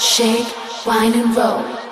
shake, wine and roll.